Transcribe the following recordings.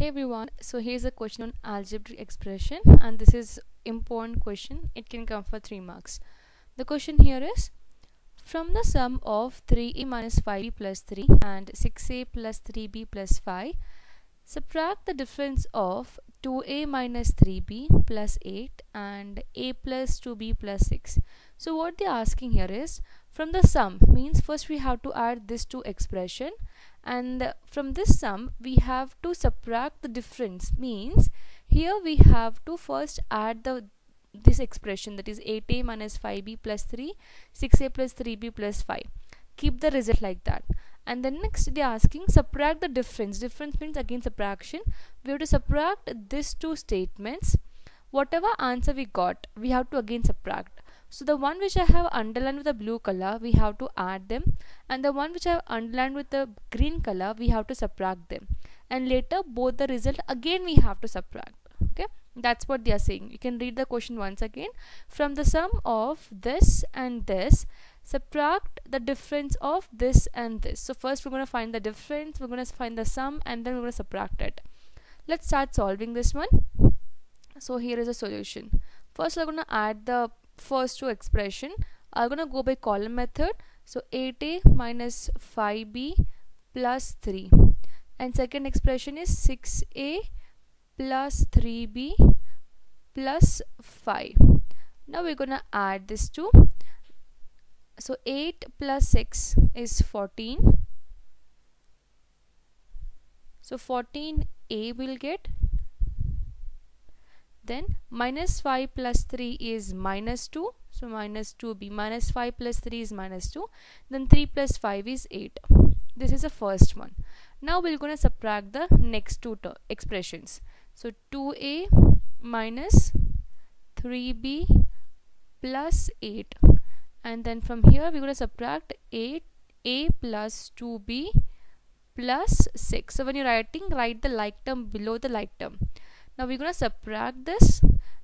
Hey everyone, so here's a question on algebraic expression and this is important question. It can come for 3 marks. The question here is from the sum of 3a minus 5b plus 3 and 6a plus 3b plus 5 subtract the difference of 2a minus 3b plus 8 and a plus 2b plus 6. So what they're asking here is from the sum means first we have to add this two expression and from this sum we have to subtract the difference. Means here we have to first add the this expression that is 8a minus 5b plus 3 6a plus 3b plus 5 keep the result like that. And then next they are asking subtract the difference. Difference means again subtraction. We have to subtract these two statements. Whatever answer we got we have to again subtract so the one which I have underlined with the blue color, we have to add them. And the one which I have underlined with the green color, we have to subtract them. And later both the result again we have to subtract. Okay, that's what they are saying. You can read the question once again. From the sum of this and this, subtract the difference of this and this. So first we're going to find the difference, we're going to find the sum and then we're going to subtract it. Let's start solving this one. So here is a solution. First we're going to add the first two expression I'm gonna go by column method. So 8a minus 5b plus 3 and second expression is 6a plus 3b plus 5 now we're gonna add this two. So 8 plus 6 is 14 so 14a will get then minus 5 plus 3 is minus 2 so minus 2b minus 5 plus 3 is minus 2 then 3 plus 5 is 8 this is the first one. Now we're going to subtract the next two expressions. So 2a minus 3b plus 8 and then from here we're going to subtract 8 a plus 2b plus 6 so when you're writing write the like term below the like term now we're going to subtract this.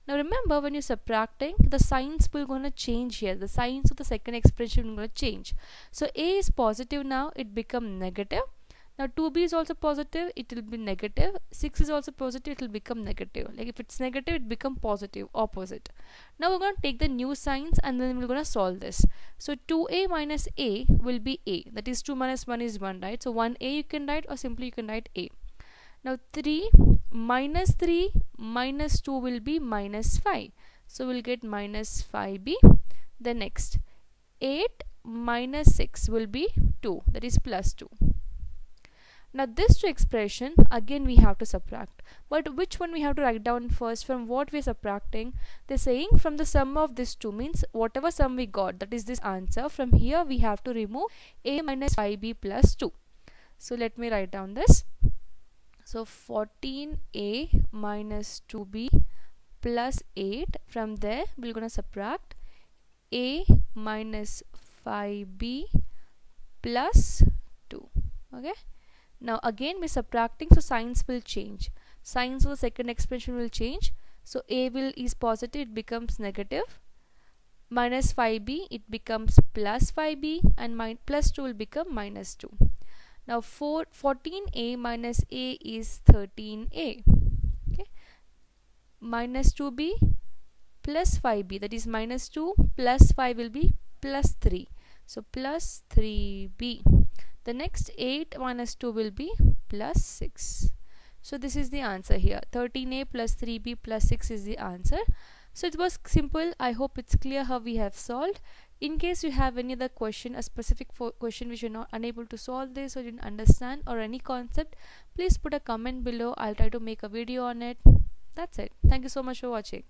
Now remember when you're subtracting the signs will going to change here. The signs of the second expression will going to change. So a is positive now it become negative. Now 2b is also positive it will be negative. 6 is also positive it will become negative. Like if it's negative it become positive opposite. Now we're going to take the new signs and then we're going to solve this. So 2a minus a will be a. That is 2 minus 1 is 1 right? So 1a you can write or simply you can write a now 3 minus 3 minus 2 will be minus 5. So we'll get minus 5b. The next 8 minus 6 will be 2 that is plus 2. Now this two expression again we have to subtract. But which one we have to write down first from what we are subtracting? They're saying from the sum of these two means whatever sum we got that is this answer. From here we have to remove a minus 5b plus 2. So let me write down this. So 14a minus 2b plus 8 from there we're going to subtract a minus 5b plus 2 okay? Now again we're subtracting so signs will change. Signs of the second expression will change. So a will is positive it becomes negative. Minus 5b it becomes plus 5b and plus 2 will become minus 2 now 4, 14a minus a is 13a. Okay. Minus 2b plus 5b that is minus 2 plus 5 will be plus 3. So plus 3b. The next 8 minus 2 will be plus 6. So this is the answer here. 13a plus 3b plus 6 is the answer. So it was simple. I hope it's clear how we have solved. In case you have any other question a specific question which you're not unable to solve this or didn't understand or any concept please put a comment below. I'll try to make a video on it. That's it. Thank you so much for watching